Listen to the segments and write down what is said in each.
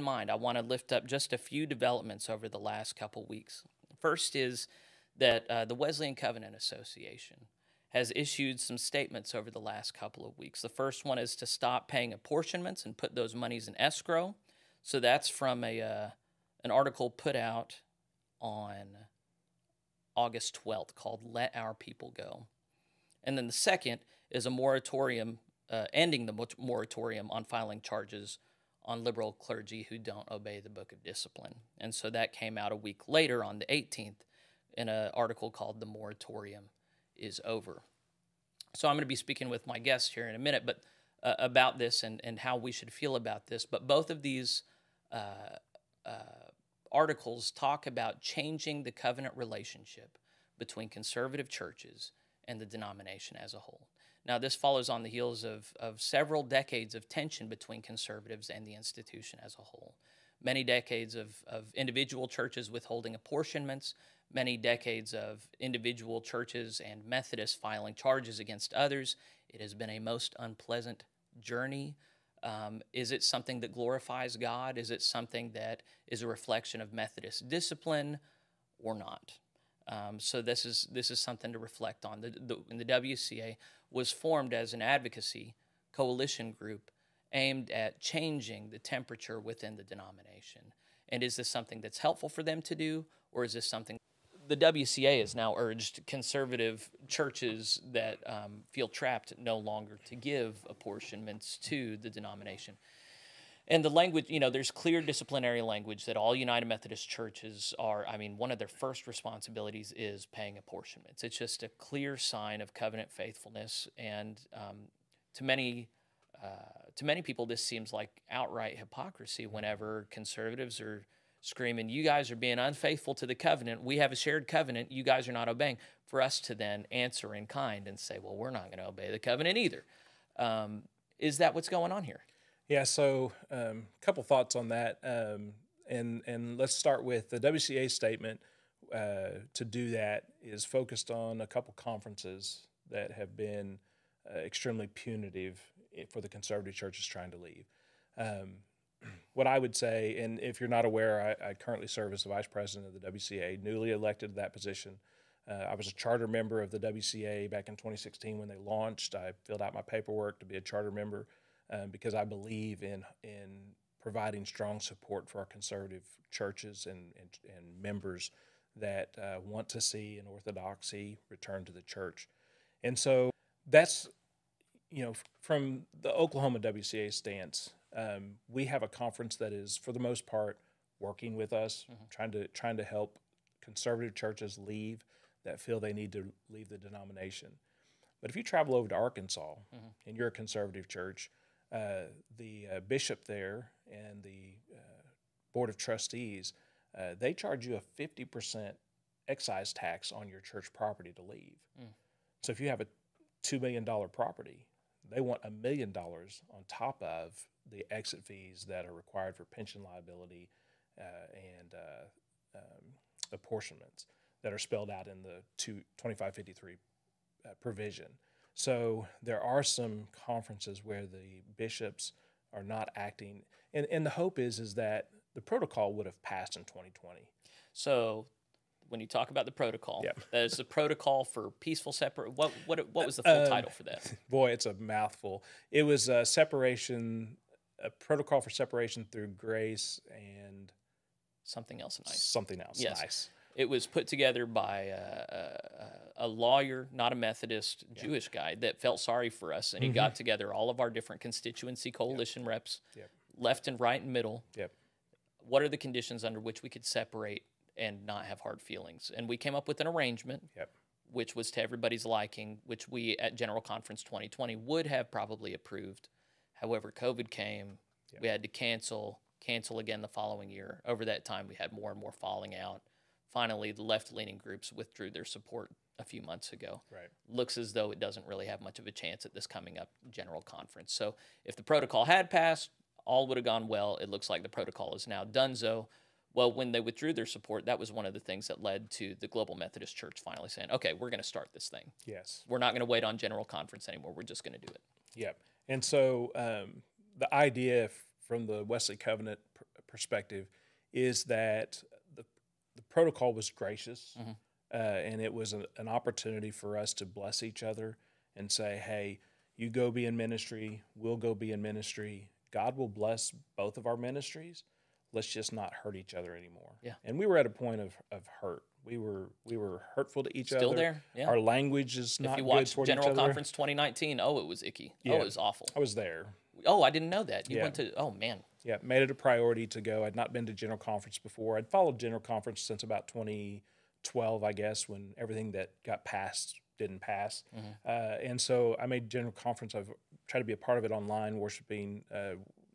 in mind, I want to lift up just a few developments over the last couple weeks. First is that uh, the Wesleyan Covenant Association has issued some statements over the last couple of weeks. The first one is to stop paying apportionments and put those monies in escrow. So that's from a uh, an article put out on August 12th called "Let Our People Go," and then the second is a moratorium uh, ending the moratorium on filing charges on liberal clergy who don't obey the Book of Discipline. And so that came out a week later on the 18th in an article called "The Moratorium." is over. So I'm going to be speaking with my guest here in a minute, but uh, about this and, and how we should feel about this. But both of these uh, uh, articles talk about changing the covenant relationship between conservative churches and the denomination as a whole. Now, this follows on the heels of, of several decades of tension between conservatives and the institution as a whole. Many decades of, of individual churches withholding apportionments, many decades of individual churches and Methodists filing charges against others. It has been a most unpleasant journey. Um, is it something that glorifies God? Is it something that is a reflection of Methodist discipline or not? Um, so this is this is something to reflect on. The, the, in the WCA was formed as an advocacy coalition group aimed at changing the temperature within the denomination. And is this something that's helpful for them to do, or is this something the WCA has now urged conservative churches that um, feel trapped no longer to give apportionments to the denomination. And the language, you know, there's clear disciplinary language that all United Methodist churches are. I mean, one of their first responsibilities is paying apportionments. It's just a clear sign of covenant faithfulness. And um, to many, uh, to many people, this seems like outright hypocrisy. Whenever conservatives are screaming, You guys are being unfaithful to the covenant. We have a shared covenant. You guys are not obeying. For us to then answer in kind and say, Well, we're not going to obey the covenant either. Um, is that what's going on here? Yeah, so a um, couple thoughts on that. Um, and, and let's start with the WCA statement uh, to do that is focused on a couple conferences that have been uh, extremely punitive for the conservative churches trying to leave. Um, what I would say, and if you're not aware, I, I, currently serve as the vice president of the WCA, newly elected to that position. Uh, I was a charter member of the WCA back in 2016 when they launched. I filled out my paperwork to be a charter member um, because I believe in in providing strong support for our conservative churches and and, and members that uh, want to see an orthodoxy return to the church. And so that's you know from the Oklahoma WCA stance um, we have a conference that is, for the most part, working with us, mm-hmm. trying to trying to help conservative churches leave that feel they need to leave the denomination. But if you travel over to Arkansas mm-hmm. and you're a conservative church, the uh, bishop there and the uh, board of trustees, uh, they charge you a fifty percent excise tax on your church property to leave. Mm. So if you have a two million dollar property, they want a million dollars on top of the exit fees that are required for pension liability uh, and uh, um, apportionments that are spelled out in the 2553 uh, provision. So there are some conferences where the bishops are not acting, and, and the hope is is that the protocol would have passed in 2020. So when you talk about the protocol. Yep. That is the protocol for peaceful separate. What what what was the full uh, title for that? Boy, it's a mouthful. It was a separation a protocol for separation through grace and something else nice. Something else yes. nice. It was put together by a, a, a lawyer, not a Methodist yeah. Jewish guy, that felt sorry for us, and he mm-hmm. got together all of our different constituency coalition yep. reps, yep. left and right and middle. Yep. What are the conditions under which we could separate and not have hard feelings? And we came up with an arrangement. Yep which was to everybody's liking, which we at General Conference 2020 would have probably approved However, COVID came, we had to cancel, cancel again the following year. Over that time, we had more and more falling out. Finally, the left leaning groups withdrew their support a few months ago. Right. Looks as though it doesn't really have much of a chance at this coming up general conference. So if the protocol had passed, all would have gone well. It looks like the protocol is now done. So, well, when they withdrew their support, that was one of the things that led to the Global Methodist Church finally saying, okay, we're going to start this thing. Yes. We're not going to wait on general conference anymore. We're just going to do it. Yep. And so um, the idea from the Wesley Covenant pr- perspective is that the, protocol was gracious uh, and it was a, an opportunity for us to bless each other and say, hey, you go be in ministry, we'll go be in ministry. God will bless both of our ministries. Let's just not hurt each other anymore. Yeah. And we were at a point of, of hurt. We were we were hurtful to each other. Still there? Yeah. Our language is if not you good watched toward General. Conference 2019, oh, it was icky. Oh, Yeah. it was awful. I was there. Oh, I didn't know that. You Yeah. went to. Oh man. Yeah, made it a priority to go. I'd not been to General Conference before. I'd followed General Conference since about 2012, I guess, when everything that got passed didn't pass. Uh, and so I made General Conference. I've tried to be a part of it online, worshiping uh,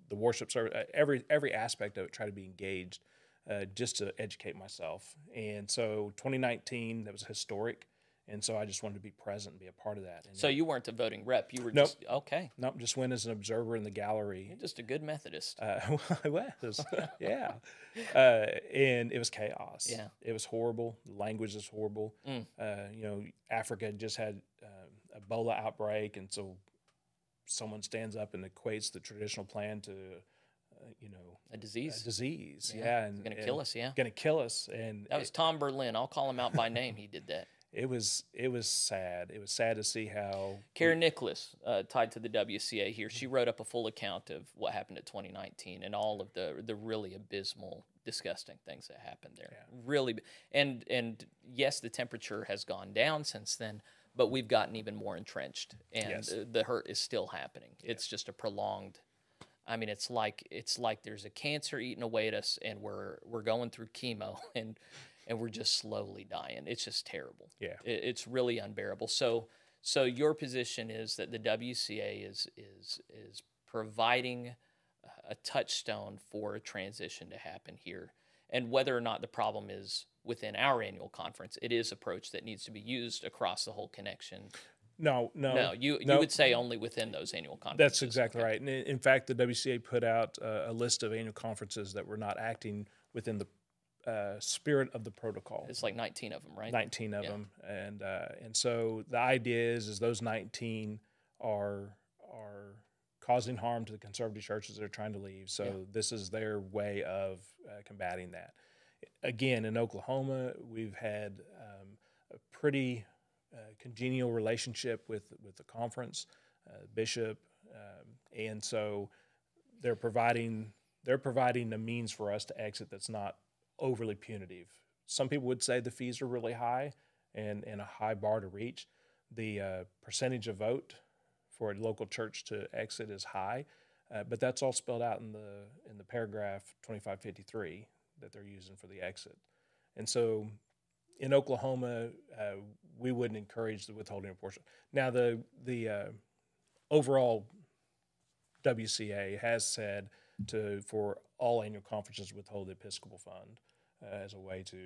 the worship service, uh, every every aspect of it. Try to be engaged, uh, just to educate myself. And so 2019, that was historic. And so I just wanted to be present and be a part of that. And So you weren't a voting rep. You were Nope. just okay. nope, just went as an observer in the gallery. You're just a good Methodist. Uh, I was, yeah. Uh, and it was chaos. Yeah. It was horrible. The language is horrible. Mm. Uh, you know, Africa just had uh, Ebola outbreak, and so someone stands up and equates the traditional plan to, uh, you know, a a disease. disease. Yeah, Yeah, it's and gonna and kill us, yeah. Gonna kill us, and that was Tom Berlin. I'll call him out by name. He did that. It was it was sad. It was sad to see how Karen Nicholas, uh, tied to the WCA here, she wrote up a full account of what happened at 2019 and all of the the really abysmal, disgusting things that happened there. Really, and and yes, the temperature has gone down since then, but we've gotten even more entrenched, and Yes. uh, the hurt is still happening. It's just a prolonged. I mean, it's like it's like there's a cancer eating away at us, and we're we're going through chemo, and and we're just slowly dying. It's just terrible. Yeah. It, it's really unbearable. So so your position is that the WCA is is is providing a touchstone for a transition to happen here, and whether or not the problem is within our annual conference, it is approach that needs to be used across the whole connection. no no No, you you would say only within those annual conferences. That's exactly right. And in fact, the WCA put out a list of annual conferences that were not acting within the uh, spirit of the protocol. It's like 19 of them, right? 19 of Yeah. them, and uh, and so the idea is is those 19 are are causing harm to the conservative churches that are trying to leave. So this is their way of uh, combating that. Again, in Oklahoma, we've had um, a pretty uh, congenial relationship with with the conference, uh, bishop, um, and so they're providing they're providing a means for us to exit that's not overly punitive. Some people would say the fees are really high and, and a high bar to reach. The uh, percentage of vote for a local church to exit is high, uh, but that's all spelled out in the in the paragraph 2553 that they're using for the exit. And so in Oklahoma, uh, we wouldn't encourage the withholding of portion. Now, the the uh, overall WCA has said to for all annual conferences withhold the Episcopal Fund uh, as a way to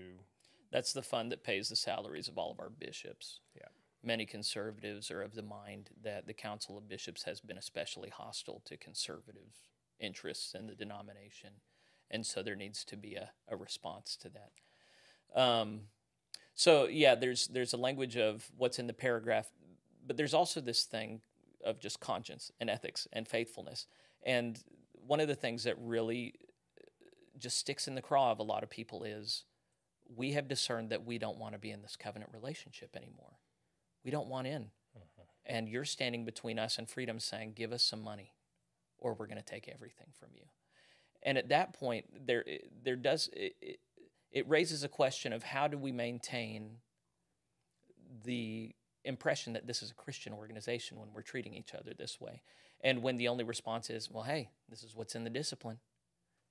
That's the fund that pays the salaries of all of our bishops. Yeah. Many conservatives are of the mind that the Council of Bishops has been especially hostile to conservative interests in the denomination. And so there needs to be a, a response to that. Um, so yeah, there's there's a language of what's in the paragraph, but there's also this thing of just conscience and ethics and faithfulness. And one of the things that really just sticks in the craw of a lot of people is we have discerned that we don't want to be in this covenant relationship anymore. We don't want in. Mm-hmm. And you're standing between us and freedom saying, give us some money or we're going to take everything from you. And at that point, there, there does, it, it, it raises a question of how do we maintain the impression that this is a Christian organization when we're treating each other this way. And when the only response is, well, hey, this is what's in the discipline.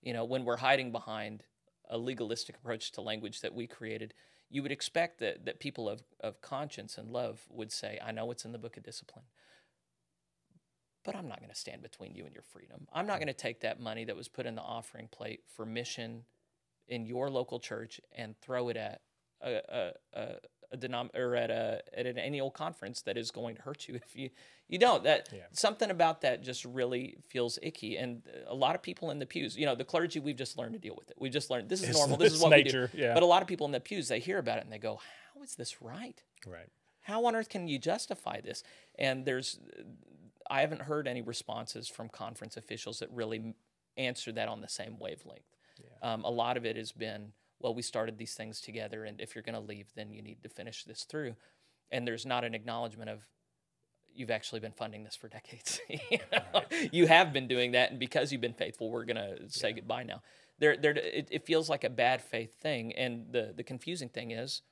You know, when we're hiding behind a legalistic approach to language that we created, you would expect that, that people of, of conscience and love would say, I know what's in the book of discipline, but I'm not going to stand between you and your freedom. I'm not going to take that money that was put in the offering plate for mission in your local church and throw it at a, a, a, a denom- or at a at an annual conference that is going to hurt you if you you don't that Yeah. something about that just really feels icky and a lot of people in the pews you know the clergy we've just learned to deal with it we've just learned this is It's- normal this is what nature, we do yeah. but a lot of people in the pews they hear about it and they go how is this right right. how on earth can you justify this? And there's, I haven't heard any responses from conference officials that really answer that on the same wavelength. Um, a lot of it has been, well, we started these things together, and if you're going to leave, then you need to finish this through. And there's not an acknowledgement of you've actually been funding this for decades. you, know? you have been doing that, and because you've been faithful, we're going to say goodbye now. There, there, it, it feels like a bad faith thing, and the the confusing thing is,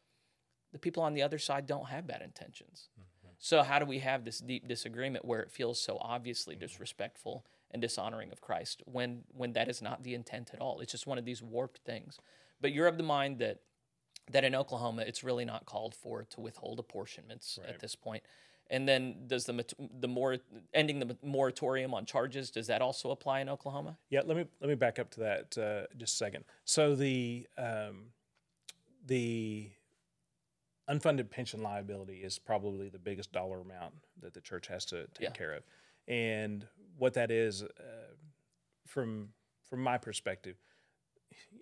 the people on the other side don't have bad intentions. Mm-hmm. So how do we have this deep disagreement where it feels so obviously mm-hmm. disrespectful and dishonoring of Christ when when that is not the intent at all? It's just one of these warped things. But you're of the mind that that in Oklahoma it's really not called for to withhold apportionments at this point. And then does the the more ending the moratorium on charges does that also apply in Oklahoma? Yeah, let me let me back up to that uh, just a second. So the um, the unfunded pension liability is probably the biggest dollar amount that the church has to take Yeah. care of, and what that is, uh, from from my perspective,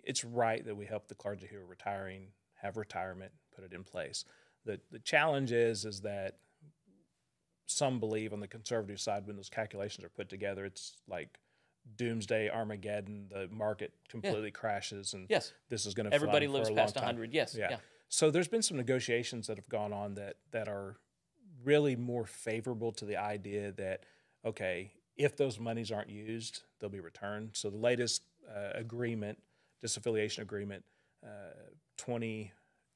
it's right that we help the clergy who are retiring have retirement, put it in place. the The challenge is is that some believe on the conservative side when those calculations are put together, it's like doomsday Armageddon. The market completely crashes, and Yes. this is going to Everybody lives a past 100. Yes. Yeah. yeah. So there's been some negotiations that have gone on that that are really more favorable to the idea that okay, if those monies aren't used, they'll be returned. So the latest uh, agreement, disaffiliation agreement, uh, 20,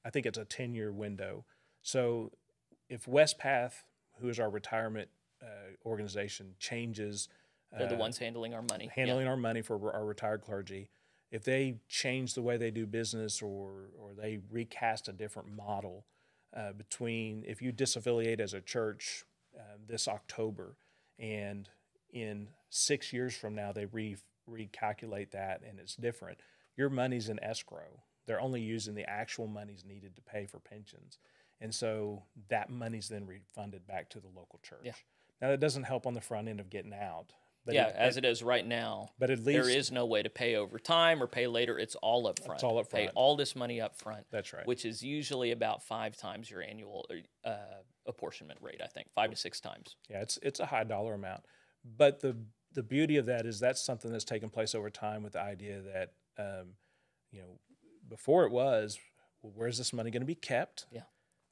I think it's a 10 year window. So if Wespath, who is our retirement uh, organization, changes They're the uh, ones handling our money. Yeah. handling our money for our retired clergy, if they change the way they do business or or they recast a different model uh, between if you disaffiliate as a church uh, this October and in six years from now they re- recalculate that and it's different, your money's in escrow. They're only using the actual monies needed to pay for pensions. And so that money's then refunded back to the local church. Yeah. Now that doesn't help on the front end of getting out. But yeah, it- as it is right now, but at least there is no way to pay over time or pay later. It's all up front. all up front. Pay all this money up front. That's right. Which is usually about five times your annual uh, apportionment rate. I think five to six times. Yeah, it's it's a high dollar amount, but the the beauty of that is that's something that's taken place over time with the idea that um, you know before it was well, where's this money going to be kept? Yeah.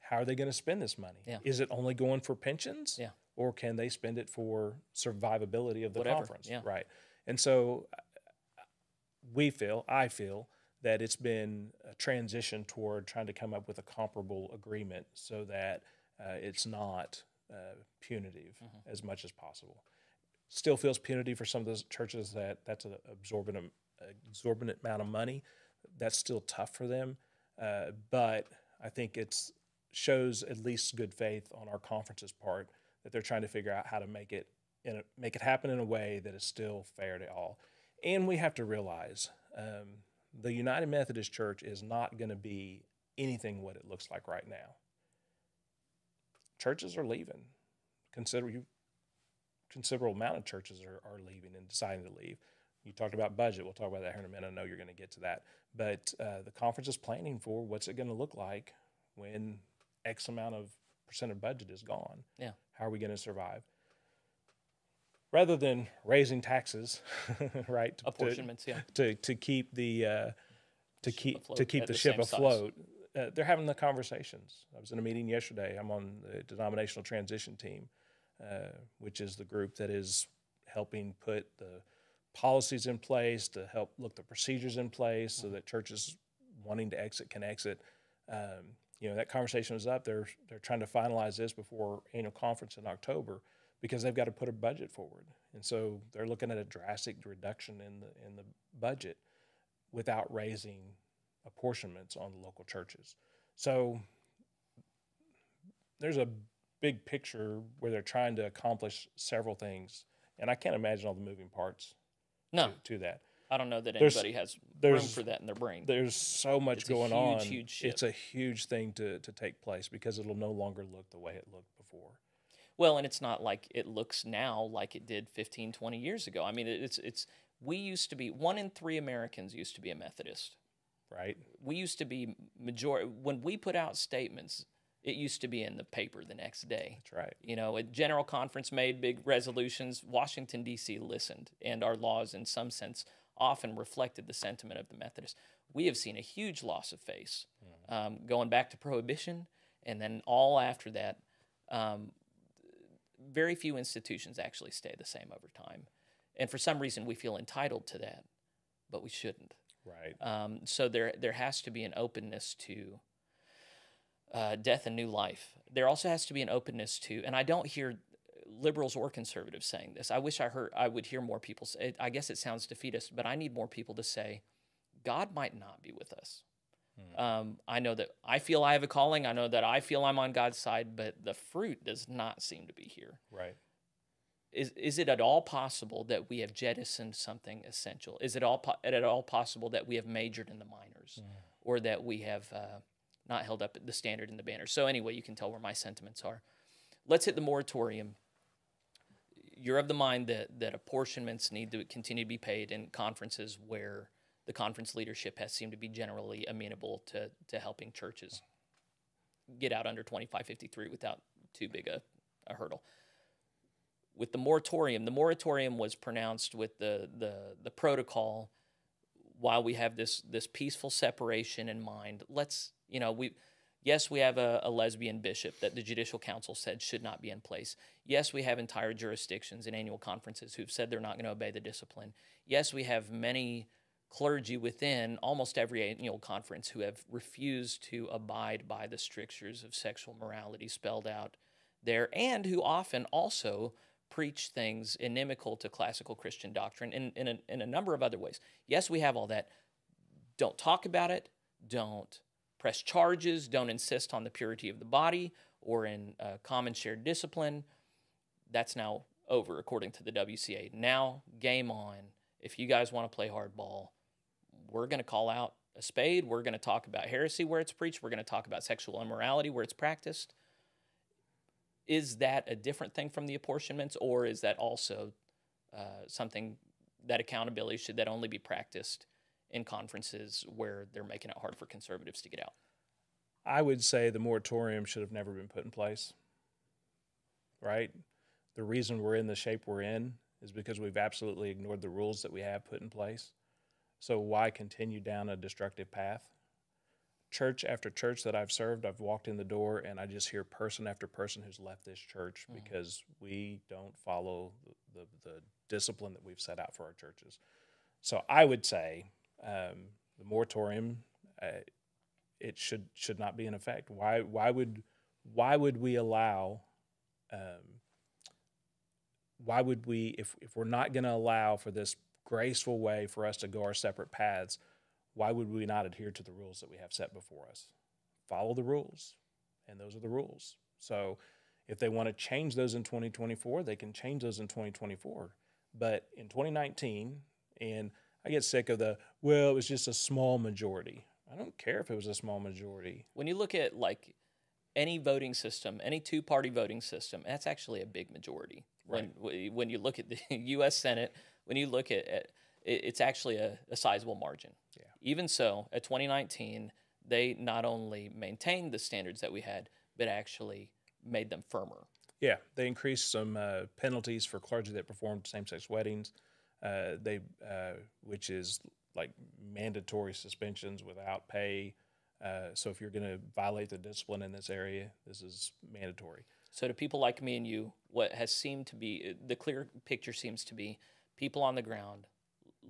How are they going to spend this money? Yeah. Is it only going for pensions? Yeah. Or can they spend it for survivability of the Whatever, conference? yeah. Right. And so we feel, I feel, that it's been a transition toward trying to come up with a comparable agreement so that uh, it's not uh, punitive Mm-hmm. as much as possible. Still feels punitive for some of those churches that that's an absorbent, exorbitant amount of money. That's still tough for them, uh, but I think it's shows at least good faith on our conference's part that they're trying to figure out how to make it in a, make it happen in a way that is still fair to all. And we have to realize um, the United Methodist Church is not going to be anything what it looks like right now. Churches are leaving. Consider you considerable amount of churches are, are leaving and deciding to leave. You talked about budget. We'll talk about that here in a minute. I know you're going to get to that. But uh, the conference is planning for what's it going to look like when X amount of percent of budget is gone. Yeah. How are we going to survive? Rather than raising taxes, right? to- to- Apportionments. Yeah. to to keep the uh, to keep afloat to keep the, the ship afloat. Uh, they're having the conversations. I was in a meeting yesterday. I'm on the denominational transition team, uh, which is the group that is helping put the policies in place to help look the procedures in place so that churches wanting to exit can exit. Um, you know that conversation was up. They're they're trying to finalize this before annual conference in October because they've got to put a budget forward, and so they're looking at a drastic reduction in the in the budget without raising apportionments on the local churches. So there's a big picture where they're trying to accomplish several things, and I can't imagine all the moving parts No, to that. I don't know that There's- anybody has room for that in their brain. There's so much It's a going huge, on. huge It's a huge thing to, to take place because it'll no longer look the way it looked before. Well, and it's not like it looks now like it did 15, 20 years ago. I mean, it's it's we used to be one in three Americans used to be a Methodist. Right? We used to be majority when we put out statements. It used to be in the paper the next day. That's right. You know, a general conference made big resolutions. Washington D.C. listened, and our laws, in some sense, often reflected the sentiment of the Methodists. We have seen a huge loss of face um, going back to Prohibition, and then all after that. Um, very few institutions actually stay the same over time. And for some reason, we feel entitled to that, but we shouldn't. Right. Um, so there, there has to be an openness to uh, death and new life. There also has to be an openness to, and I don't hear liberals or conservatives saying this. I wish I heard, I would hear more people say. I guess it sounds defeatist, but I need more people to say, God might not be with us. Um, I know that I feel I have a calling. I know that I feel I'm on God's side, but the fruit does not seem to be here. Right. Is is it at all possible that we have jettisoned something essential? Is it all po- at all possible that we have majored in the minors, or that we have uh, not held up the standard in the banner? So anyway, you can tell where my sentiments are. Let's hit the moratorium. You're of the mind that that apportionments need to continue to be paid in conferences where the conference leadership has seemed to be generally amenable to to helping churches get out under 2553 without too big a, a hurdle with the moratorium, the moratorium was pronounced with the the the protocol. While we have this this peaceful separation in mind, let's you know we. Yes, we have a, a lesbian bishop that the Judicial Council said should not be in place. Yes, we have entire jurisdictions and annual conferences who've said they're not going to obey the discipline. Yes, we have many clergy within almost every annual conference who have refused to abide by the strictures of sexual morality spelled out there, and who often also preach things inimical to classical Christian doctrine in, in, a, in a number of other ways. Yes, we have all that. Don't talk about it. Don't press charges. Don't insist on the purity of the body or in uh, common shared discipline. That's now over, according to the WCA. Now, game on. If you guys want to play hardball, we're going to call out a spade. We're going to talk about heresy where it's preached. We're going to talk about sexual immorality where it's practiced is that a different thing from the apportionments, or is that also uh, something that accountability should that only be practiced in conferences where they're making it hard for conservatives to get out? I would say the moratorium should have never been put in place. Right? The reason we're in the shape we're in is because we've absolutely ignored the rules that we have put in place. So why continue down a destructive path? Church after church that I've served, I've walked in the door and I just hear person after person who's left this church mm-hmm. because we don't follow the, the, the, discipline that we've set out for our churches. So I would say um, the moratorium uh, it should should not be in effect. Why why would why would we allow um, why would we if if we're not going to allow for this graceful way for us to go our separate paths? Why would we not adhere to the rules that we have set before us? Follow the rules, and those are the rules. So if they want to change those in 2024, they can change those in 2024. But in 2019, and I get sick of the, well, it was just a small majority. I don't care if it was a small majority. When you look at like any voting system, any two party voting system, that's actually a big majority. Right. When, when you look at the U.S. Senate, when you look at, at it's actually a, a sizable margin. Yeah. Even so, at 2019, they not only maintained the standards that we had, but actually made them firmer. Yeah, they increased some uh, penalties for clergy that performed same-sex weddings. Uh, they, uh, which is like mandatory suspensions without pay. Uh, so if you're going to violate the discipline in this area, this is mandatory. So to people like me and you, what has seemed to be the clear picture seems to be people on the ground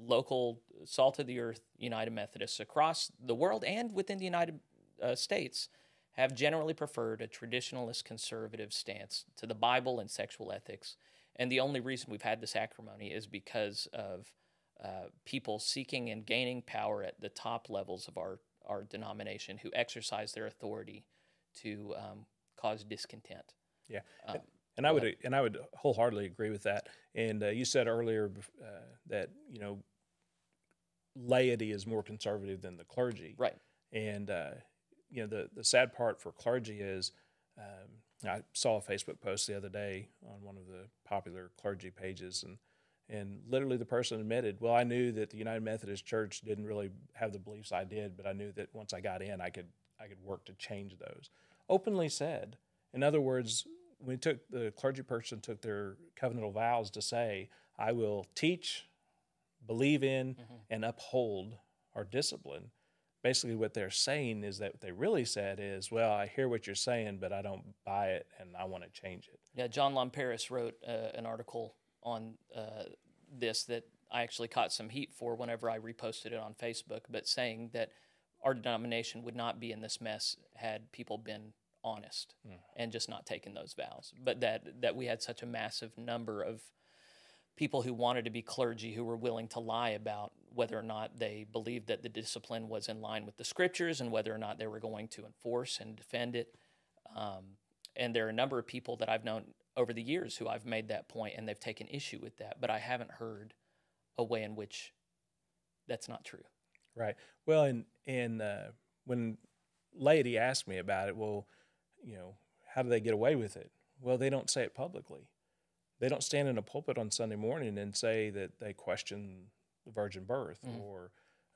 local salt of the earth United Methodists across the world and within the United uh, States have generally preferred a traditionalist conservative stance to the Bible and sexual ethics. And the only reason we've had this acrimony is because of uh, people seeking and gaining power at the top levels of our, our denomination who exercise their authority to um, cause discontent. Yeah. Um, and I would and I would wholeheartedly agree with that. And uh, you said earlier uh, that you know laity is more conservative than the clergy, right? And uh, you know the the sad part for clergy is um, I saw a Facebook post the other day on one of the popular clergy pages, and and literally the person admitted, well, I knew that the United Methodist Church didn't really have the beliefs I did, but I knew that once I got in, I could I could work to change those. Openly said. In other words, we took the clergy person took their covenantal vows to say, I will teach believe in and uphold our discipline. Basically, what they're saying is that what they really said is, "Well, I hear what you're saying, but I don't buy it, and I want to change it." Yeah, John Lomperis wrote uh, an article on uh, this that I actually caught some heat for whenever I reposted it on Facebook, but saying that our denomination would not be in this mess had people been honest and just not taking those vows, but that that we had such a massive number of people who wanted to be clergy who were willing to lie about whether or not they believed that the discipline was in line with the scriptures and whether or not they were going to enforce and defend it. Um, and there are a number of people that I've known over the years who I've made that point and they've taken issue with that, but I haven't heard a way in which that's not true. Right. Well, and and uh, when laity asked me about it, well, you know, how do they get away with it? Well, they don't say it publicly. They don't stand in a pulpit on Sunday morning and say that they question the virgin birth or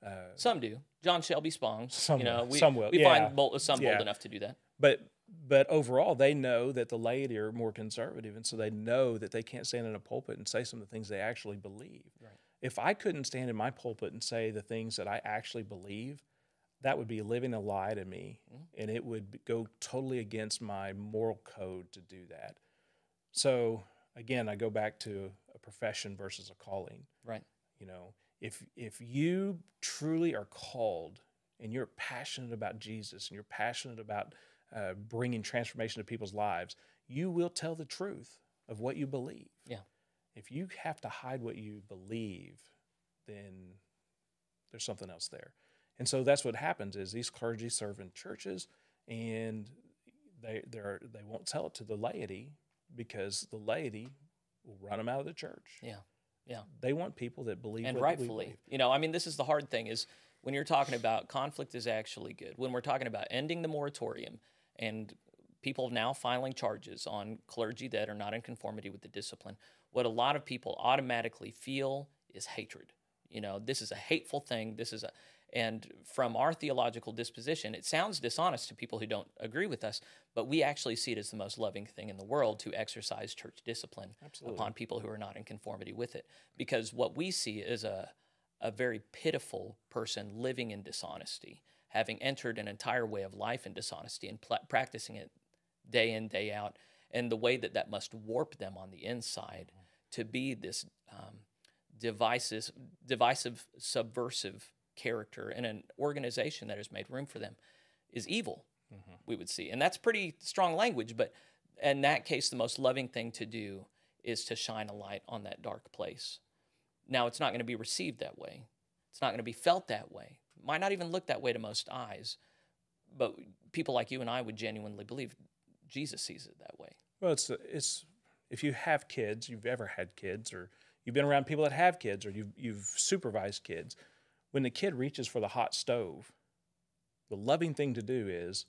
uh, Some do. John Shelby Spong, Some you know, will. we, Some will, we yeah. find bold, some bold enough to do that. but but overall they know that the laity are more conservative and so they know that they can't stand in a pulpit and say some of the things they actually believe Right. if i couldn't stand in my pulpit and say the things that i actually believe that would be living a lie to me and it would go totally against my moral code to do that. So again i go back to a profession versus a calling. Right. you know if if you truly are called and you're passionate about jesus and you're passionate about uh, bringing transformation to people's lives you will tell the truth of what you believe. Yeah. if you have to hide what you believe then there's something else there and so that's what happens is these clergy serve in churches and they they're they won't tell it to the laity because the laity will run them out of the church Yeah. Yeah. they want people that believe and rightfully believe. you know i mean this is the hard thing is when you're talking about conflict is actually good when we're talking about ending the moratorium and people now filing charges on clergy that are not in conformity with the discipline what a lot of people automatically feel is hatred you know this is a hateful thing this is a and from our theological disposition it sounds dishonest to people who don't agree with us but we actually see it as the most loving thing in the world to exercise church discipline Absolutely. upon people who are not in conformity with it. Because what we see is a a very pitiful person living in dishonesty having entered an entire way of life in dishonesty and pla practicing it day in day out. And the way that that must warp them on the inside to be this um, divisive divisive subversive character in an organization that has made room for them is evil mm-hmm. we would see. And that's pretty strong language but in that case the most loving thing to do is to shine a light on that dark place. Now it's not going to be received that way. It's not going to be felt that way. Might not even look that way to most eyes but people like you and i would genuinely believe jesus sees it that way. Well, it's it's if you have kids, you've ever had kids, or you've been around people that have kids, or you've you've supervised kids. When the kid reaches for the hot stove, the loving thing to do is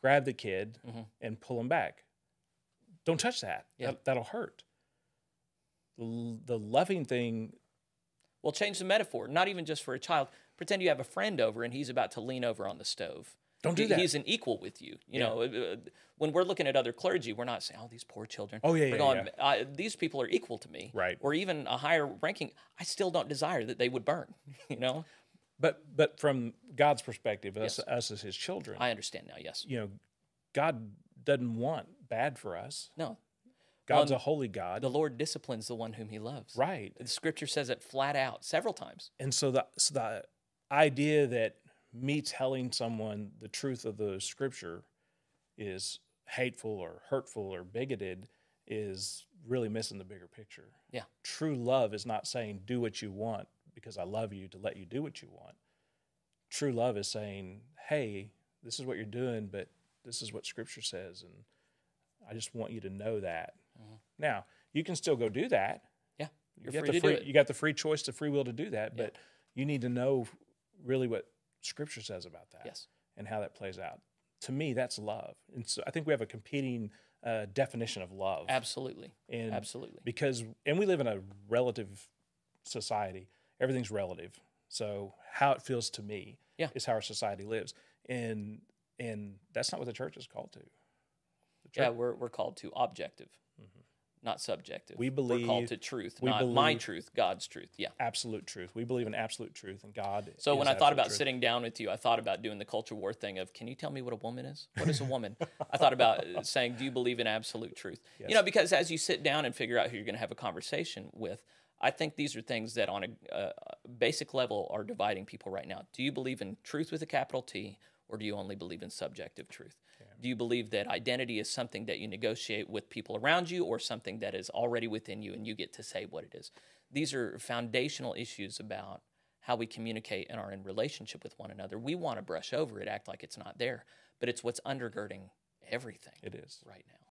grab the kid mm-hmm. and pull him back. Don't touch that. Yeah. That that'll hurt. The the loving thing Well, change the metaphor. Not even just for a child. Pretend you have a friend over and he's about to lean over on the stove. Don't do that. He's an equal with you. You know, uh, when we're looking at other clergy, we're not saying, "Oh, these poor children." Oh, yeah, we're yeah, going, Uh, "These people are equal to me." Right. Or even a higher ranking. I still don't desire that they would burn. You know. but but from God's perspective, us us as his children, I understand now. Yes. you know, God doesn't want bad for us. No. God's Um, a holy God. The Lord disciplines the one whom He loves. right. The Scripture says it flat out several times. and so the, so the idea that me telling someone the truth of the scripture is hateful or hurtful or bigoted is really missing the bigger picture. Yeah. True love is not saying do what you want because I love you to let you do what you want. True love is saying, "Hey, this is what you're doing, but this is what scripture says and I just want you to know that." Mm-hmm. Now, you can still go do that Yeah. You're you got free the to free, do it. You got the free choice, the free will to do that, but you need to know really what Scripture says about that Yes. and how that plays out. To me, that's love, and so I think we have a competing uh, definition of love, Absolutely. and Absolutely. because and we live in a relative society. Everything's relative, so how it feels to me Yeah. is how our society lives, and and that's not what the church is called to. The Yeah, we're, we're called to objective. Not subjective. We believe We're called to truth, we not my truth, God's truth. Yeah. absolute truth. We believe in absolute truth, and God. So when I thought about truth. sitting down with you, I thought about doing the culture war thing of, can you tell me what a woman is? What is a woman? I thought about uh, saying, do you believe in absolute truth? You know, because as you sit down and figure out who you're going to have a conversation with, I think these are things that on a uh, basic level are dividing people right now. Do you believe in truth with a capital T, or do you only believe in subjective truth? Do you believe that identity is something that you negotiate with people around you, or something that is already within you and you get to say what it is? These are foundational issues about how we communicate and are in relationship with one another. We want to brush over it, act like it's not there, but it's what's undergirding everything it is. right now.